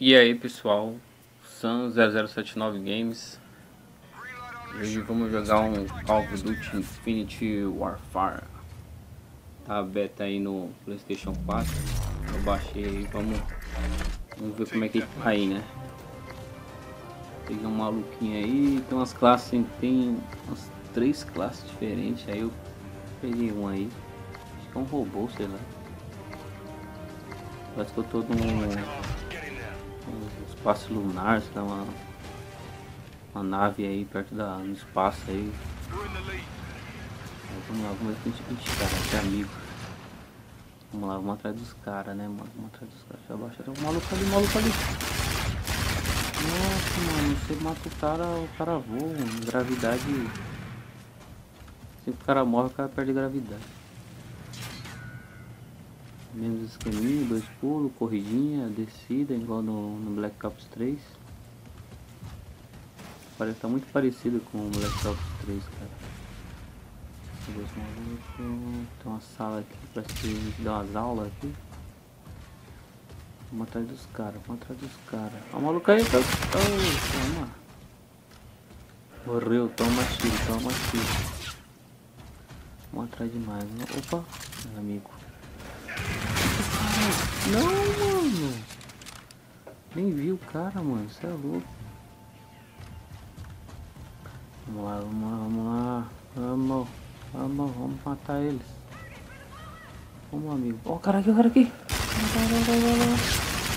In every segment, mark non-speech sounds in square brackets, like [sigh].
E aí pessoal, Sun 0079 Games. Hoje vamos jogar um Call of Duty Infinity Warfare. Tá beta aí no Playstation 4 Eu baixei aí, vamos, vamos ver como é que tá aí né? Peguei um maluquinho aí, tem umas classes, tem umas três classes diferentes. Aí eu peguei um aí. Acho que é um robô, sei lá. Parece que eu tô num um espaço lunar, tá uma, uma nave aí perto da, no espaço aí. vamos lá, vamos ver que a gente, cara, que amigo. Vamos lá, vamos atrás dos caras, né, mano? Vamos atrás dos caras. Já baixaram o maluco ali, o maluco ali. Nossa, mano, você mata o cara, o cara voa, mano. Gravidade. Se o cara morre, o cara perde gravidade. Mesmo esqueminha, dois pulos, corridinha, descida, igual no, no Black Ops 3. Parece tá muito parecido com o Black Ops 3, cara. Tem uma sala aqui, parece que dá umas aulas aqui. Vamos atrás dos caras, vamos atrás dos caras. Ó, o maluco aí, tá. Toma. Morreu, toma tiro, toma tiro. Vamos atrás de mais. Opa, meu amigo. Não, mano. Nem vi o cara, mano. Você é louco. Vamos lá, vamos lá, vamos lá. Vamos, vamos, vamos matar eles. Vamos, amigo. Ó, oh, o cara aqui, o cara aqui.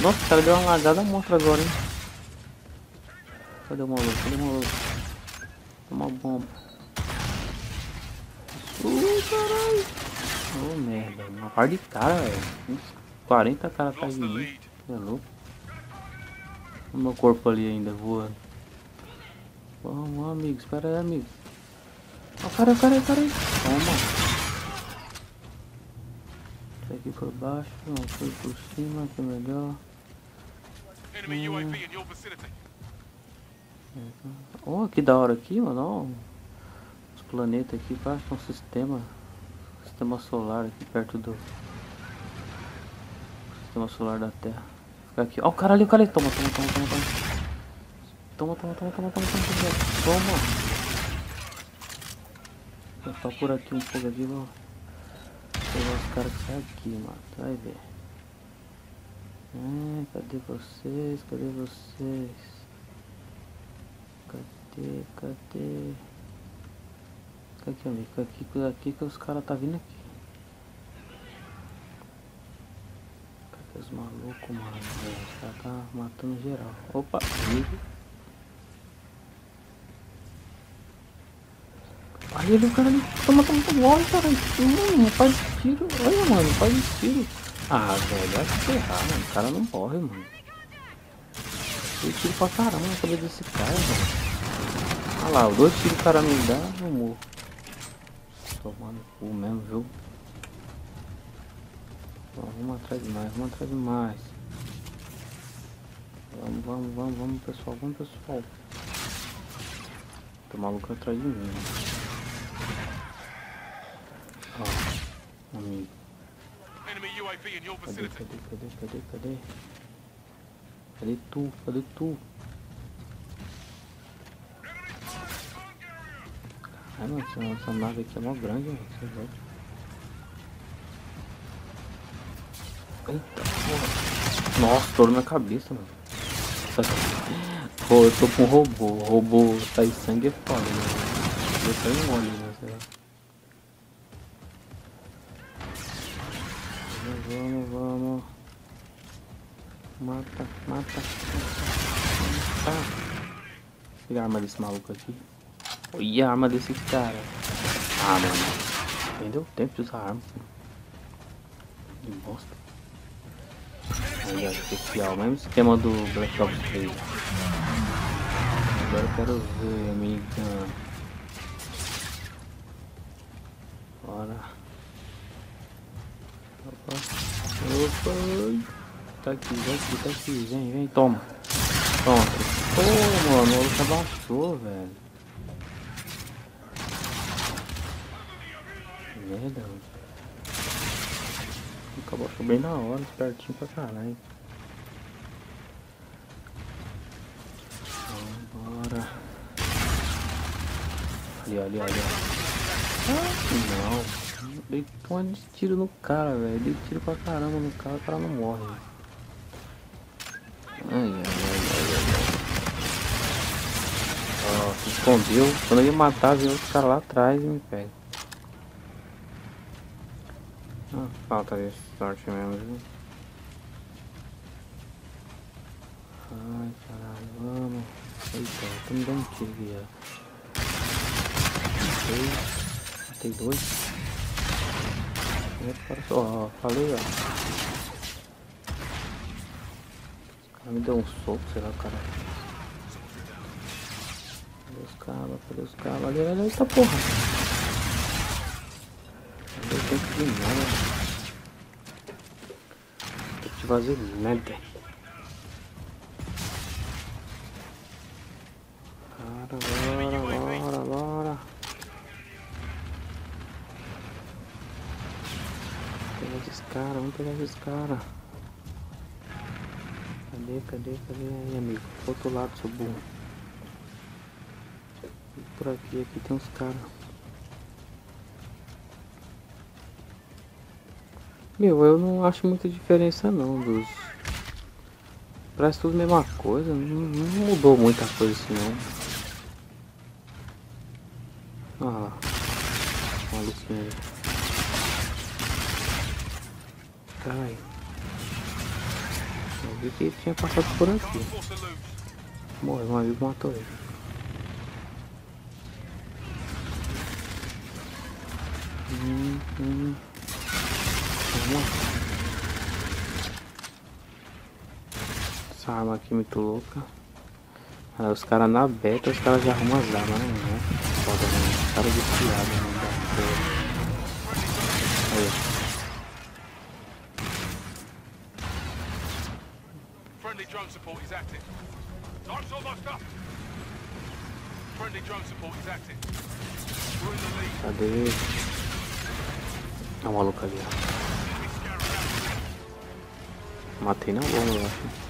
Nossa, o cara deu uma lagada monstra agora, hein. Cadê o maluco? Cadê o maluco? Toma bomba. Uh, caralho. Oh, merda. Uma par de cara, velho. 40 caras atrás de mim. É louco. O meu corpo ali ainda voando. Vamos, amigo. Espera aí, amigo. Ó, oh, cara, cara, cara aí. Toma. Isso aqui por baixo. Não, foi por cima, que é melhor. Hum. Oh, que da hora aqui, mano. Os planetas aqui, parece um sistema. Sistema solar aqui perto do sistema solar da Terra. Fica aqui. Ó, o cara ali, o cara ali. Toma, toma, toma, toma, toma. Toma, toma, toma, toma, toma, toma, toma. Vou só por aqui um pouco aqui, vou pegar os caras que saem aqui, mano. Vai ver. É, cadê vocês? Cadê vocês? Cadê? Cadê? Aqui, amigo. Aqui, aqui que os caras tá vindo aqui. Os malucos, mano. Os caras tá matando geral. Opa, amigo. Aí ele, o cara ali. Toma, toma, toma. Olha, cara. Mano, faz tiro. Olha, mano, faz tiro. Ah, velho, vai se ferrar, mano. O cara não morre, mano. Eu tiro pra caramba na cabeça desse cara, velho. Olha lá, dois tiros que o cara me dá, eu morro. Tomando cu mesmo, viu? Vamos atrás de mais, vamos atrás de mais. Vamos, vamos, vamos, vamos pessoal, vamos pessoal. Tem maluco atrás de mim. Ó, amigo. Cadê, cadê, cadê, cadê, cadê? Cadê tu? Cadê tu? Ai, mano, essa, essa nave aqui é mó grande, mano. Você é Eita porra. Nossa, estourou na cabeça, mano. Pô, eu tô com um robô. O robô sai sangue é foda, né? Eu tenho um olho, né? Sei lá. Vamos, vamos. Mata, mata, mata. Ah. Pegar a arma desse maluco aqui. Olha a arma desse cara. Ah, mano. Entendeu? Tempo de usar arma. Que bosta. Ainda especial, mesmo esquema do Black Ops 3. Agora eu quero ver, amigão. Bora. Opa. Opa. Tá aqui, tá aqui, tá aqui. Vem, vem, toma. Toma. Pô, mano, o abaixou, velho. Merda, mano. Acabou achou bem na hora, espertinho pra caralho. Vambora. Ali, ali, ali. Ah, não. Dei um de tiro no cara, velho. Dei tiro pra caramba no cara, o cara não morre. Ai, ai, ai, ai, ai. Ó, se escondeu. Quando ele matar, viu os cara lá atrás e me pega. Ah, falta de sorte mesmo? Ai, caralho, vamos. Eita, tô me dando tiro aqui, ó. Matei. Matei dois. Eita, ó, falei, ó. O cara me deu um soco, será, cara? Cadê os cabos? Cadê os cabos? Ali, ali, eita porra. Tenho que ir, né? Tem que fazer nada. cara, vamos pegar esses caras. Cadê, cadê, cadê aí, amigo? Outro lado, seu burro. Por aqui, aqui tem uns caras. Meu, eu não acho muita diferença não dos... Parece tudo a mesma coisa, não, não mudou muita coisa assim não. Ah, maluquinho aí. Ai. Eu vi que ele tinha passado por aqui. Morreu, um amigo matou ele. Hum, hum. Essa arma aqui é muito louca. Aí os caras na beta, os caras já arrumam as armas, né? Foda, né? Os caras desfiados, né? Aí, drone support is active. Time's almost up. Friendly drone support is active. Cadê? Tá maluco ali, ó. Matei na bomba, eu acho.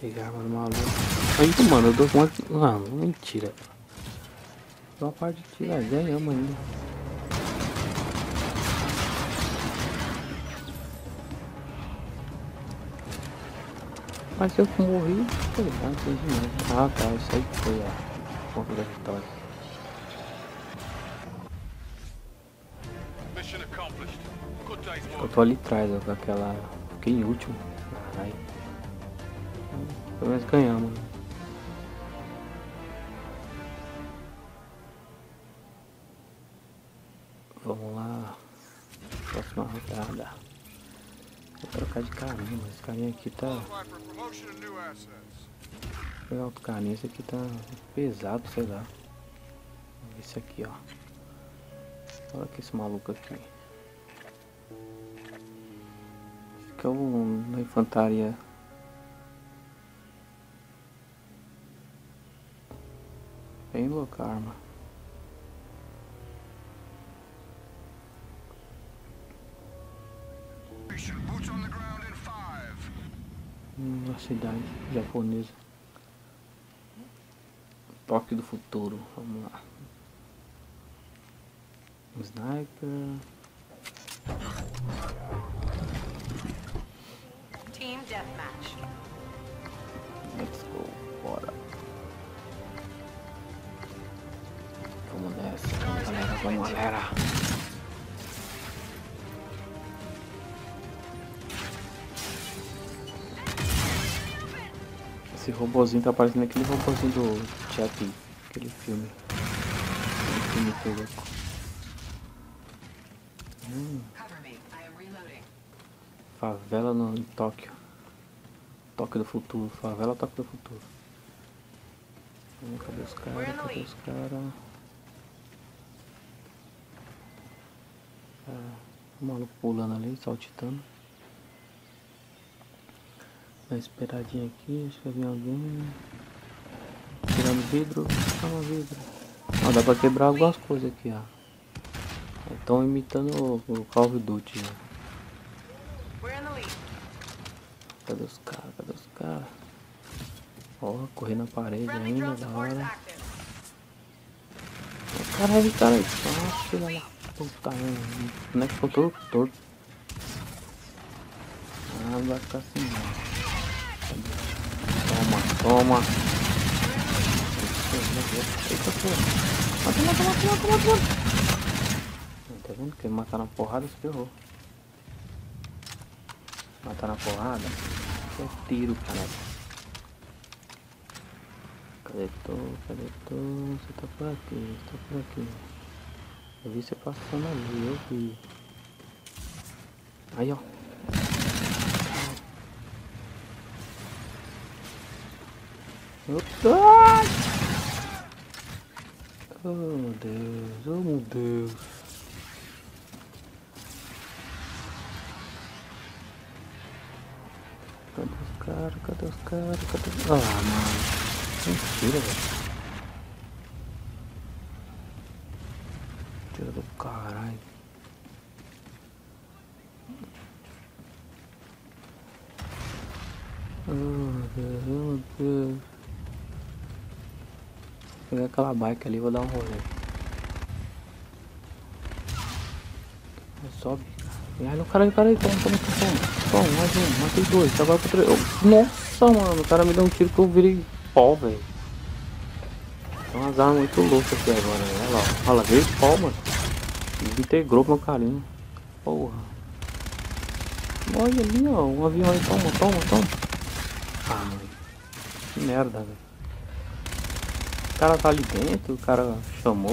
Pegar arma do maluco. Aí, mano, eu dou uma. Mano, mentira. Só a parte de tirar, ganhamos ainda. Mas se eu morri, foi entendi não. Ah tá, isso aí foi a ponta da vitória. Eu tô ali atrás, ó, com aquela. Fiquei em último. Ai. Pelo menos ganhamos. Né? Vamos lá. Próxima rodada. Vou trocar de carinho, mas esse carinha aqui tá. Pegar outro carinho, esse aqui tá pesado, sei lá. Esse aqui, ó. Olha que esse maluco aqui. Fica um, na infantaria. Bem louca a arma. Uma cidade japonesa. Toque do futuro. Vamos lá. Sniper. Team Deathmatch. Let's go. Bora. Vamos nessa. Vamos galera. Vamos galera. Esse robozinho tá parecendo aquele robozinho do Chappie, aquele filme. Aquele filme que louco. Hum. Favela no, em Tóquio. Tóquio do futuro. Favela Tóquio do futuro. Hum, cadê os caras? Cadê os caras? Ah, o maluco pulando ali, saltitando. Dá uma esperadinha aqui, acho que vai alguém. Tirando vidro, calma vidro. Ó, dá pra quebrar algumas coisas aqui, ó. Estão imitando o, o Call of Duty. Cadê os caras? Cadê os caras? Ó, correr na parede ainda, da hora. Caralho, cara, ah, filha da puta, mano. Como é que ficou todo torto? Ah, vai ficar assim não. Toma, toma. Eita porra. Mata, mata, mata, mata, mata, mata. Tá vendo? Que matar na porrada se ferrou. Matar na porrada. É tiro, cara. Cadê tu? Cadê tu? Você tá por aqui, você tá por aqui. Eu vi você passando ali, eu vi. Aí, ó. Opa! Oh meu Deus, oh meu Deus. Cadê os caras? Cadê os caras? Cadê os... Ah, mano. Mentira, velho. Tira do caralho. Oh, meu Deus, oh, meu Deus. Vou pegar aquela bike ali vou dar um rolê. Sobe. Ai, caralho, caralho, toma, toma, toma. Toma, mais um, matei dois, agora pro três. Nossa, mano, o cara me deu um tiro que eu virei pó, velho. Tem umas armas muito loucas aqui agora, né? Olha lá, olha lá, veio pó, mano. Integrou meu carinho. Porra. Olha ali, ó, um avião aí, toma, toma, toma. Ah. Que merda, velho. O cara tá ali dentro, o cara chamou.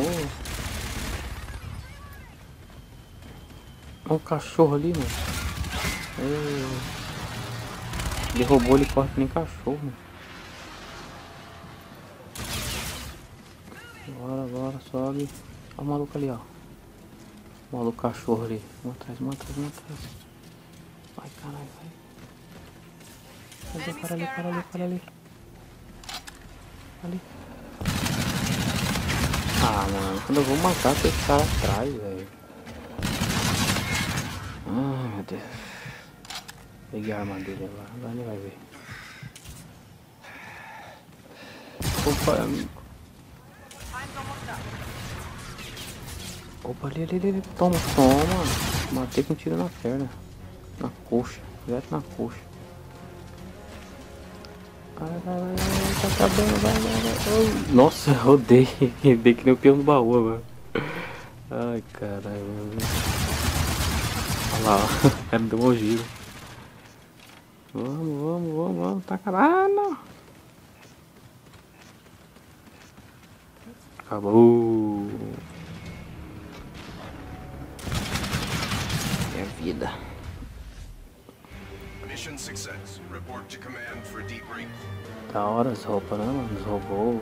Olha um cachorro ali, mano. Ele roubou, ele corta nem cachorro, mano. Bora, bora, sobe. Olha o maluco ali, ó. O maluco cachorro ali. Um atrás, um atrás, um atrás. Vai, caralho, vai. Cadê? Para ali, para ali, para ali. Ali. Ah, mano, quando eu vou matar esse cara atrás, velho. Ai, meu Deus. Peguei a arma dele agora. Ele vai ver. Opa, amigo. Opa, ali, ali, ali, toma, toma. Matei com tiro na perna. Na coxa, direto na coxa. Vai, vai, vai, vai, tá acabando, vai, vai, vai. Nossa, rodei. [laughs] Dei que nem o peão do baú, mano. Ai, caralho. Olha lá, [laughs] o cara deu um giro. Vamos, vamos, vamos, vamos. Tá caralho. Ah, não. Acabou. vida. Da hora as roupas, né, mano? Os robôs.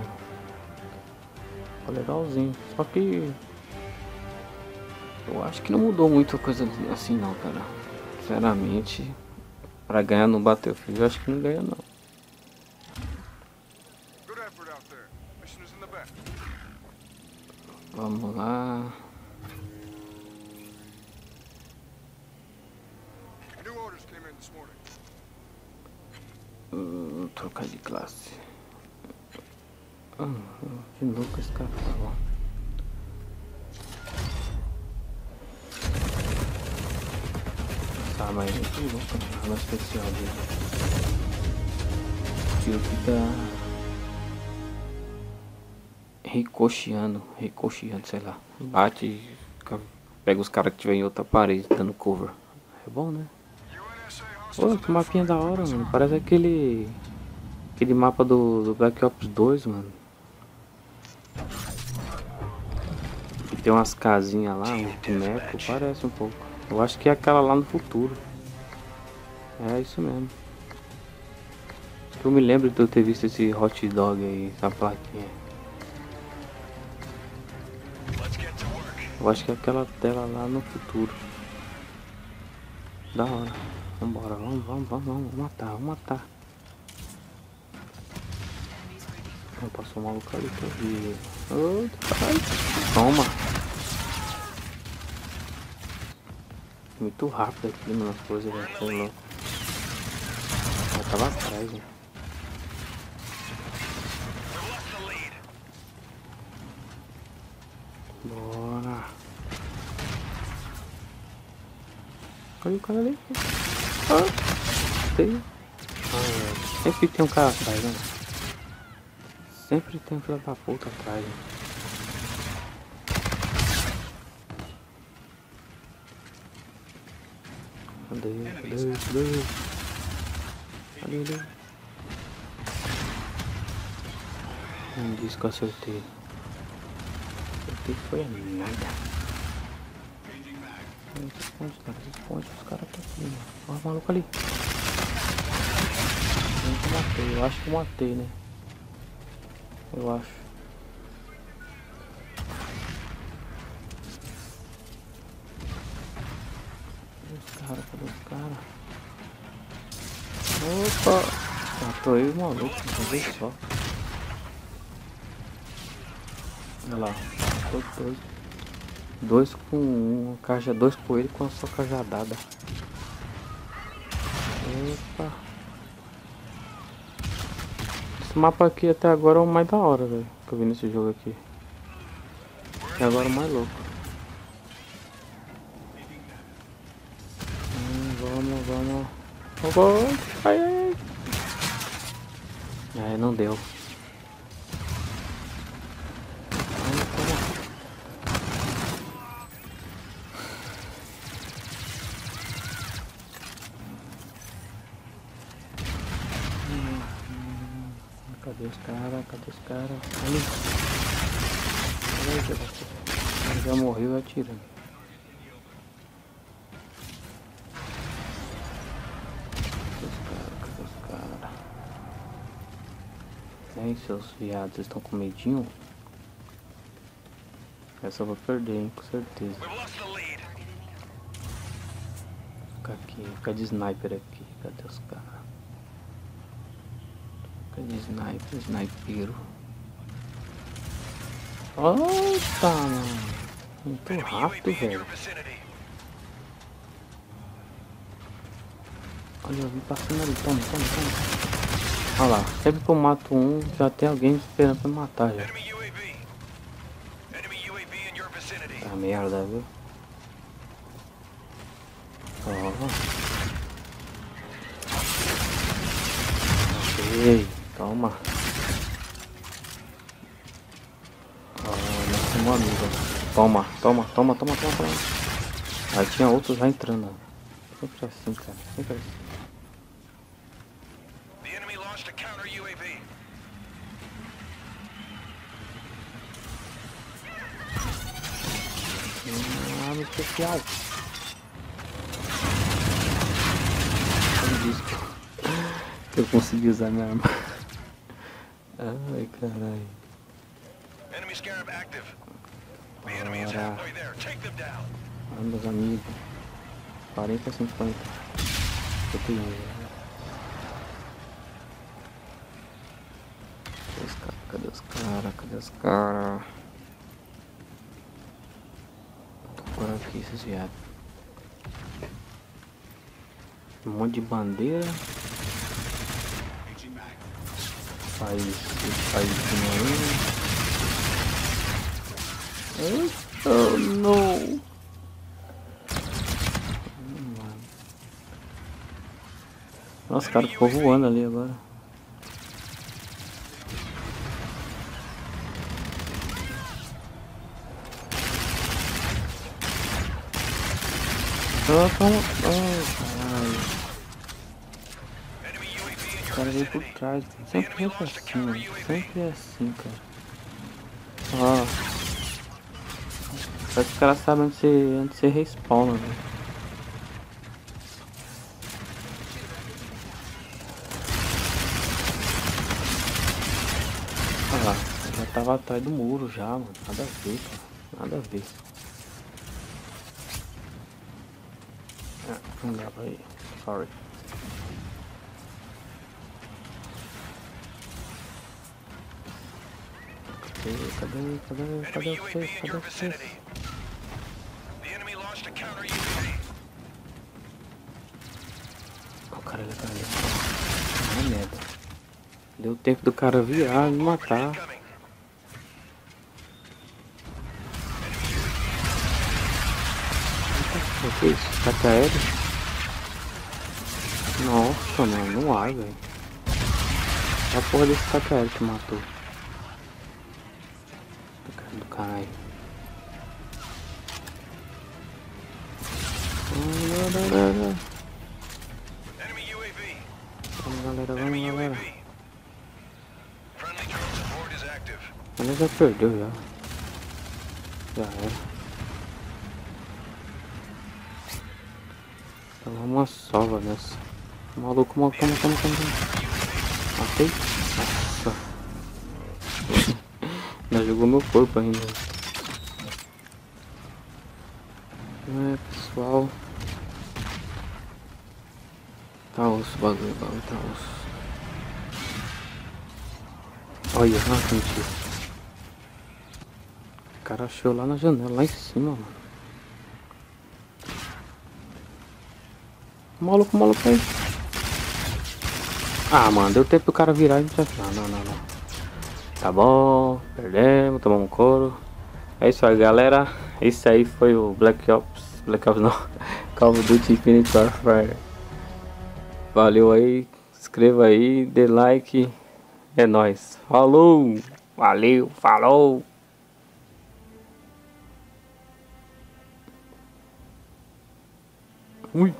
Ficou legalzinho. Só que. Eu acho que não mudou muita coisa assim, não, cara. Sinceramente. Pra ganhar no Battlefield, eu acho que não ganha, não. Vamos lá. Uh, trocar de classe. Ah, de novo esse cara tá bom. Essa arma aí é muito louca, a arma especial dele. O tiro fica ricocheando, ricocheando, sei lá. Bate pega os caras que tiver em outra parede dando cover. É bom, né? Pô, que mapinha da hora, mano. Parece aquele. Aquele mapa do, do Black Ops 2, mano. Que tem umas casinhas lá, um boneco, parece um pouco. Eu acho que é aquela lá no futuro. É isso mesmo. Eu me lembro de eu ter visto esse hot dog aí, essa plaquinha. Eu acho que é aquela tela lá no futuro. Da hora. Vambora, vamos, vamos, vamos, vamos matar, vamos matar. Não passou o maluco ali que eu vi. Toma! Muito rápido aqui, mano, as coisas, velho. Foi louco. tava atrás, né? Bora. Olha o cara ali. Ah, tem. Ah, sempre tem um cara atrás, né? Sempre tem um filho da puta atrás? Cadê? Cadê? Cadê? Cadê ele? Não disse que acertei. Acertei foi nada. Responde, cara. Responde. Os caras estão aqui, mano. Olha o maluco ali. Eu matei. Eu acho que eu matei, né? Eu acho. cara? Cadê os caras? Opa! Matou eu maluco, uma vez só. Olha lá, dois, dois. Dois com uma caixa, dois coelhos com a sua cajadada. Opa! Esse mapa aqui até agora é o mais da hora, velho. Que eu vi nesse jogo aqui. E agora o mais louco. vamos. Vamos. Ai, ai, ai. não deu. Caras? Cadê os caras? Ali. Ele já morreu atirando. Hein, seus viados, estão com medinho? Essa eu vou perder, hein, com certeza. Ficar aqui, ficar de sniper aqui. Cadê os caras? Ficar de sniper, snipeiro. Eita, mano. Muito rápido, velho. Olha, eu vi passando ali. Toma, toma, toma. Olha lá, sempre que eu mato um, já tem alguém esperando pra matar já. Tá merda, viu? Ó. Ok, toma. Ó, nosso meu amigo. Toma, toma, toma, toma, toma, toma. Aí tinha outros já entrando. Sempre assim, cara. Sempre assim. especial. Como disse que eu consegui usar minha arma. Ai, caralho. Bora. Ah, meus amigos. 40 a 50. Eu tenho. Cadê os caras? Cadê os caras? Agora aqui esses viados. Um monte de bandeira. Faz. Faz aí. Oh não. Nossa, cara ficou voando ali agora. Ela toma. Oh, caralho. O cara veio por trás. Sempre é assim. Sempre é assim, cara. Ó. Parece que os caras sabem onde você, respawna, velho. Olha lá. Já tava atrás do muro já, mano. Nada a ver, cara. Nada a ver. Não dá pra ir. Sorry. Cadê, cadê, cadê, vocês? Cadê vocês? O cara ali, cara ali. Merda. Deu tempo do cara virar e me matar. O que é isso? Aéreo? Nossa, mano, não há, velho. A porra desse aéreo que matou. Vamos galera, vamos galera. Ela já perdeu já. Já era. Tá uma sova nessa. Maluco, maluco, calma, calma, calma. Matei? Nossa. [laughs] Ainda jogou meu corpo ainda. É, pessoal. Tá osso o bagulho, bagulho tá osso. Olha, ah, mentira. O cara achou lá na janela, lá em cima, mano. Maluco, maluco aí. Ah, mano, deu tempo do cara virar e não Não, não, não, não. Tá bom, perdemos, tomamos couro. É isso aí, galera. Esse aí foi o Black Ops. Black Ops não. [laughs] Call of Duty Infinite Warfare. Valeu aí. Inscreva aí, dê like. É nóis. Falou! Valeu, falou! Ui!